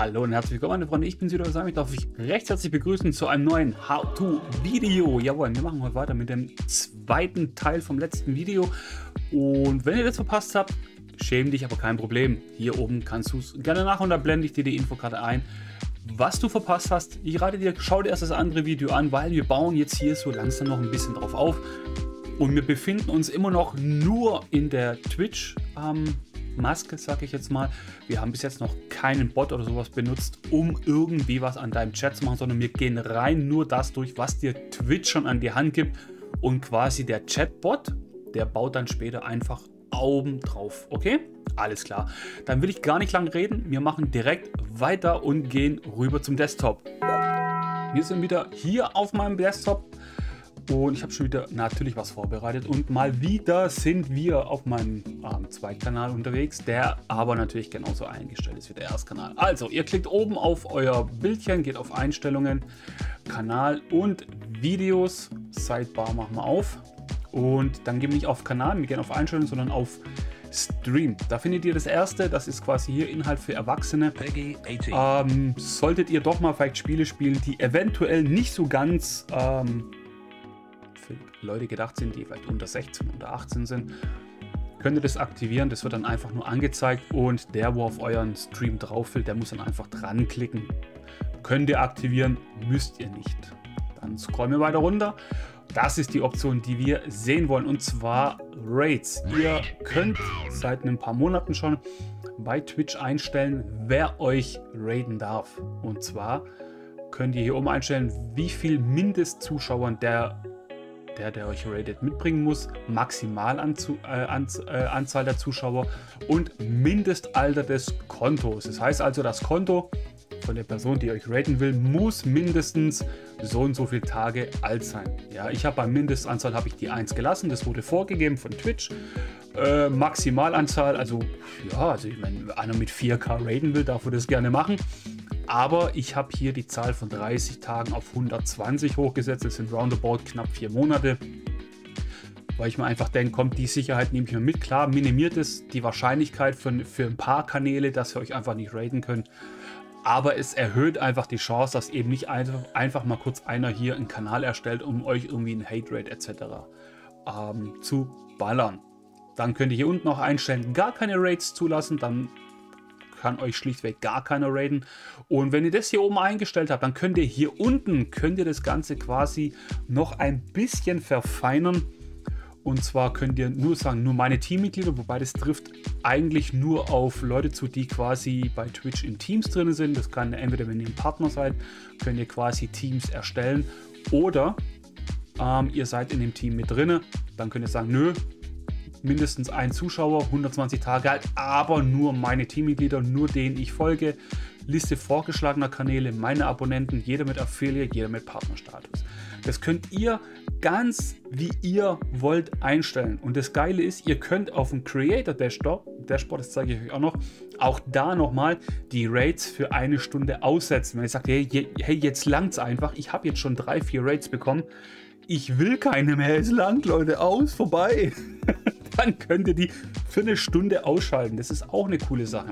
Hallo und herzlich willkommen, meine Freunde. Ich bin Süder Sam. Ich darf euch recht herzlich begrüßen zu einem neuen How-To-Video. Jawohl, wir machen heute weiter mit dem zweiten Teil vom letzten Video. Und wenn ihr das verpasst habt, schäm dich, aber kein Problem. Hier oben kannst du es gerne nach und da blende ich dir die Infokarte ein. Was du verpasst hast, ich rate dir, schau dir erst das andere Video an, weil wir bauen jetzt hier so langsam noch ein bisschen drauf auf. Und wir befinden uns immer noch nur in der Twitch- ähm, Maske, sag ich jetzt mal. Wir haben bis jetzt noch keinen Bot oder sowas benutzt, um irgendwie was an deinem Chat zu machen, sondern wir gehen rein nur das durch, was dir Twitch schon an die Hand gibt. Und quasi der Chatbot, der baut dann später einfach oben drauf. Okay? Alles klar. Dann will ich gar nicht lange reden. Wir machen direkt weiter und gehen rüber zum Desktop. Wir sind wieder hier auf meinem Desktop und ich habe schon wieder natürlich was vorbereitet. Und mal wieder sind wir auf meinem ähm, Zweitkanal unterwegs, der aber natürlich genauso eingestellt ist wie der Erstkanal. Also, ihr klickt oben auf euer Bildchen, geht auf Einstellungen, Kanal und Videos. Sidebar machen wir auf. Und dann gehen wir nicht auf Kanal, wir gehen auf Einstellungen, sondern auf Stream. Da findet ihr das erste, das ist quasi hier Inhalt für Erwachsene. Ähm, solltet ihr doch mal vielleicht Spiele spielen, die eventuell nicht so ganz ähm, für Leute gedacht sind, die vielleicht unter 16, unter 18 sind, könnt ihr das aktivieren. Das wird dann einfach nur angezeigt und der, wo auf euren Stream drauf will, der muss dann einfach dran klicken. Könnt ihr aktivieren, müsst ihr nicht. Dann scrollen wir weiter runter. Das ist die Option, die wir sehen wollen und zwar Raids. Ihr könnt seit ein paar Monaten schon bei Twitch einstellen, wer euch raiden darf. Und zwar könnt ihr hier oben einstellen, wie viel Mindestzuschauern der der, der euch rated, mitbringen muss, Maximalanzahl äh, äh, Anzahl der Zuschauer und Mindestalter des Kontos. Das heißt also, das Konto von der Person, die euch raten will, muss mindestens so und so viele Tage alt sein. Ja, ich habe bei Mindestanzahl habe ich die 1 gelassen, das wurde vorgegeben von Twitch. Äh, Maximalanzahl, also ja, also ich meine, wenn einer mit 4K raten will, darf er das gerne machen. Aber ich habe hier die Zahl von 30 Tagen auf 120 hochgesetzt. Das sind roundabout knapp vier Monate. Weil ich mir einfach denke, kommt die Sicherheit nehme ich mir mit. Klar, minimiert es die Wahrscheinlichkeit für, für ein paar Kanäle, dass ihr euch einfach nicht raiden könnt. Aber es erhöht einfach die Chance, dass eben nicht einfach, einfach mal kurz einer hier einen Kanal erstellt, um euch irgendwie ein Hate Rate etc. Ähm, zu ballern. Dann könnt ihr hier unten auch einstellen, gar keine Raids zulassen. Dann kann euch schlichtweg gar keiner raiden. Und wenn ihr das hier oben eingestellt habt, dann könnt ihr hier unten, könnt ihr das Ganze quasi noch ein bisschen verfeinern. Und zwar könnt ihr nur sagen, nur meine Teammitglieder, wobei das trifft eigentlich nur auf Leute zu, die quasi bei Twitch in Teams drin sind. Das kann entweder, wenn ihr ein Partner seid, könnt ihr quasi Teams erstellen oder ähm, ihr seid in dem Team mit drin. Dann könnt ihr sagen, nö, mindestens ein Zuschauer, 120 Tage alt, aber nur meine Teammitglieder, nur denen ich folge. Liste vorgeschlagener Kanäle, meine Abonnenten, jeder mit Affiliate, jeder mit Partnerstatus. Das könnt ihr ganz wie ihr wollt einstellen. Und das Geile ist, ihr könnt auf dem Creator Dashboard, Dashboard das zeige ich euch auch noch, auch da nochmal die Rates für eine Stunde aussetzen. Wenn ihr sagt, hey, hey jetzt langt's einfach, ich habe jetzt schon drei, vier Rates bekommen, ich will keine mehr, es langt, Leute, aus, vorbei. dann könnt ihr die für eine Stunde ausschalten. Das ist auch eine coole Sache.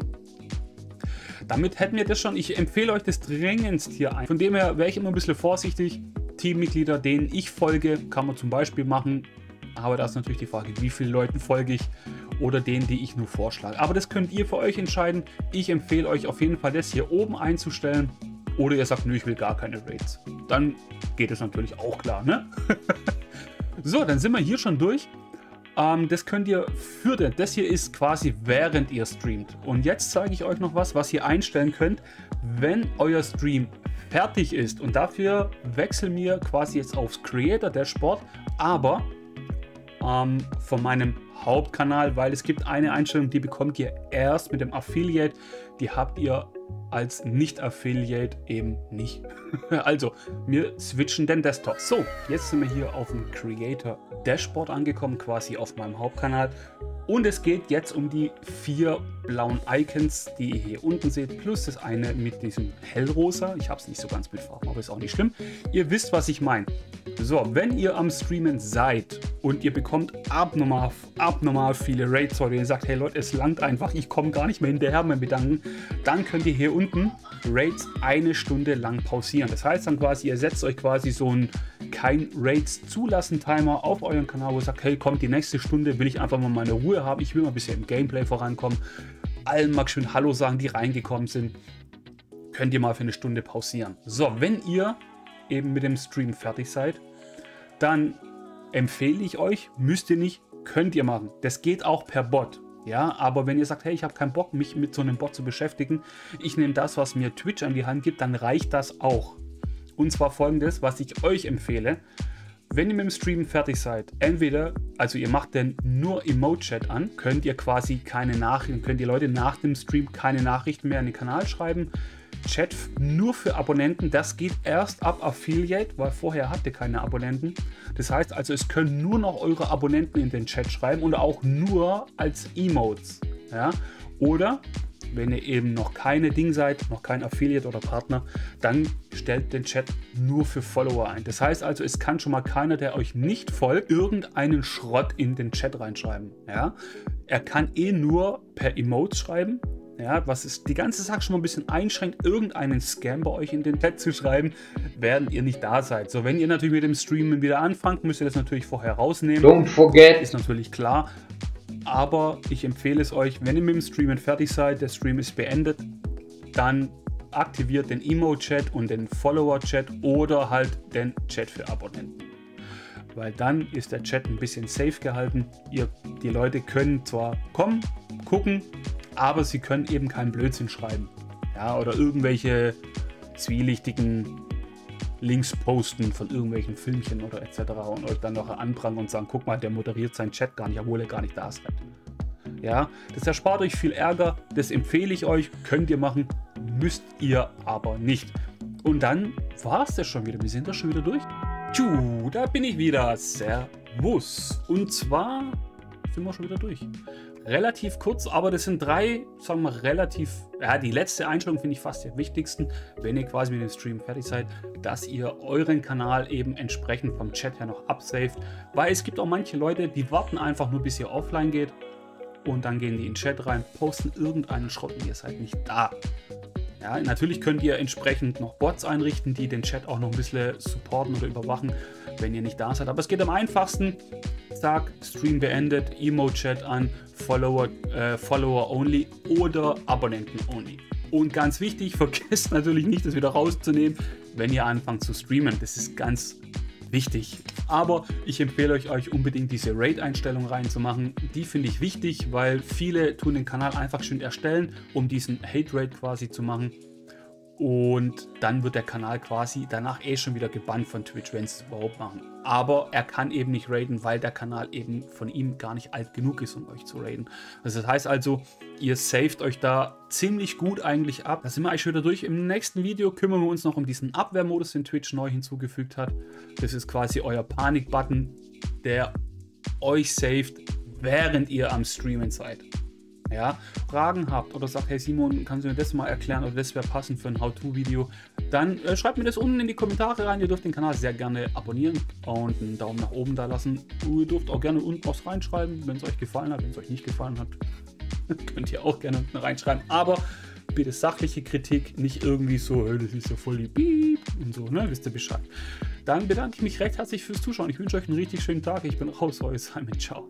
Damit hätten wir das schon. Ich empfehle euch das dringendst hier ein. Von dem her wäre ich immer ein bisschen vorsichtig. Teammitglieder, denen ich folge, kann man zum Beispiel machen. Aber da ist natürlich die Frage, wie viele Leuten folge ich oder denen, die ich nur vorschlage. Aber das könnt ihr für euch entscheiden. Ich empfehle euch auf jeden Fall, das hier oben einzustellen. Oder ihr sagt, nö, ich will gar keine Raids. Dann geht es natürlich auch klar, ne? so, dann sind wir hier schon durch. Ähm, das könnt ihr für den, das hier ist quasi während ihr streamt. Und jetzt zeige ich euch noch was, was ihr einstellen könnt, wenn euer Stream fertig ist. Und dafür wechseln wir quasi jetzt aufs Creator Dashboard, aber ähm, von meinem Hauptkanal, weil es gibt eine Einstellung, die bekommt ihr erst mit dem Affiliate. Die habt ihr als Nicht-Affiliate eben nicht. also, wir switchen den Desktop. So, jetzt sind wir hier auf dem Creator Dashboard angekommen, quasi auf meinem Hauptkanal. Und es geht jetzt um die vier blauen Icons, die ihr hier unten seht, plus das eine mit diesem hellrosa. Ich habe es nicht so ganz mit Farben, aber ist auch nicht schlimm. Ihr wisst, was ich meine. So, wenn ihr am Streamen seid und ihr bekommt abnormal, abnormal viele Raids oder ihr sagt, hey Leute, es langt einfach, ich komme gar nicht mehr hinterher mit Bedanken, dann könnt ihr hier unten Raids eine Stunde lang pausieren. Das heißt dann quasi, ihr setzt euch quasi so ein kein Raids zulassen Timer auf euren Kanal, wo ihr sagt, hey, kommt die nächste Stunde, will ich einfach mal meine Ruhe haben, ich will mal ein bisschen im Gameplay vorankommen. Allen mag schön Hallo sagen, die reingekommen sind. Könnt ihr mal für eine Stunde pausieren. So, wenn ihr eben mit dem Stream fertig seid, dann empfehle ich euch, müsst ihr nicht, könnt ihr machen. Das geht auch per Bot. Ja, aber wenn ihr sagt, hey, ich habe keinen Bock, mich mit so einem Bot zu beschäftigen, ich nehme das, was mir Twitch an die Hand gibt, dann reicht das auch. Und zwar folgendes, was ich euch empfehle. Wenn ihr mit dem Stream fertig seid, entweder, also ihr macht dann nur Emote-Chat an, könnt ihr quasi keine Nachrichten, könnt ihr Leute nach dem Stream keine Nachrichten mehr in den Kanal schreiben. Chat nur für Abonnenten, das geht erst ab Affiliate, weil vorher habt ihr keine Abonnenten. Das heißt also, es können nur noch eure Abonnenten in den Chat schreiben und auch nur als Emotes. Ja? Oder wenn ihr eben noch keine Ding seid, noch kein Affiliate oder Partner, dann stellt den Chat nur für Follower ein. Das heißt also, es kann schon mal keiner, der euch nicht folgt, irgendeinen Schrott in den Chat reinschreiben. Ja? Er kann eh nur per Emotes schreiben ja, was ist die ganze Sache schon mal ein bisschen einschränkt, irgendeinen Scam bei euch in den Chat zu schreiben, während ihr nicht da seid. So, wenn ihr natürlich mit dem Streamen wieder anfangt, müsst ihr das natürlich vorher rausnehmen. Don't forget. Ist natürlich klar. Aber ich empfehle es euch, wenn ihr mit dem Streamen fertig seid, der Stream ist beendet, dann aktiviert den Emo-Chat und den Follower-Chat oder halt den Chat für Abonnenten. Weil dann ist der Chat ein bisschen safe gehalten. Ihr, die Leute können zwar kommen, gucken, aber sie können eben keinen Blödsinn schreiben. Ja, oder irgendwelche zwielichtigen Links posten von irgendwelchen Filmchen oder etc. und euch dann noch anprangern und sagen, guck mal, der moderiert seinen Chat gar nicht, obwohl er gar nicht da ist. Ja, das erspart euch viel Ärger, das empfehle ich euch, könnt ihr machen, müsst ihr aber nicht. Und dann war es das schon wieder, wir sind da schon wieder durch. Tschu, da bin ich wieder, servus. Und zwar sind wir schon wieder durch relativ kurz, aber das sind drei, sagen wir relativ, ja, die letzte Einstellung finde ich fast die wichtigsten, wenn ihr quasi mit dem Stream fertig seid, dass ihr euren Kanal eben entsprechend vom Chat her noch absaved, weil es gibt auch manche Leute, die warten einfach nur, bis ihr offline geht und dann gehen die in den Chat rein, posten irgendeinen Schrott und ihr seid nicht da. Ja, natürlich könnt ihr entsprechend noch Bots einrichten, die den Chat auch noch ein bisschen supporten oder überwachen, wenn ihr nicht da seid. Aber es geht am einfachsten. Zack, Stream beendet, Emo-Chat an, Follower, äh, Follower only oder Abonnenten only. Und ganz wichtig, vergesst natürlich nicht, das wieder rauszunehmen, wenn ihr anfangt zu streamen. Das ist ganz wichtig. Aber ich empfehle euch, euch unbedingt diese Raid-Einstellung reinzumachen. Die finde ich wichtig, weil viele tun den Kanal einfach schön erstellen, um diesen Hate-Rate quasi zu machen und dann wird der Kanal quasi danach eh schon wieder gebannt von Twitch, wenn es überhaupt machen. Aber er kann eben nicht raiden, weil der Kanal eben von ihm gar nicht alt genug ist, um euch zu raiden. Also das heißt also, ihr saved euch da ziemlich gut eigentlich ab. Da sind wir eigentlich schon wieder durch. Im nächsten Video kümmern wir uns noch um diesen Abwehrmodus, den Twitch neu hinzugefügt hat. Das ist quasi euer Panik-Button, der euch saved, während ihr am Streamen seid ja, Fragen habt oder sagt, hey Simon, kannst du mir das mal erklären oder das wäre passend für ein How-To-Video, dann äh, schreibt mir das unten in die Kommentare rein. Ihr dürft den Kanal sehr gerne abonnieren und einen Daumen nach oben da lassen. Ihr dürft auch gerne unten was reinschreiben, wenn es euch gefallen hat. Wenn es euch nicht gefallen hat, könnt ihr auch gerne unten reinschreiben. Aber bitte sachliche Kritik, nicht irgendwie so, hey, das ist ja voll die Piep und so, ne? Wisst ihr Bescheid. Dann bedanke ich mich recht herzlich fürs Zuschauen. Ich wünsche euch einen richtig schönen Tag. Ich bin raus, euer Simon. Ciao.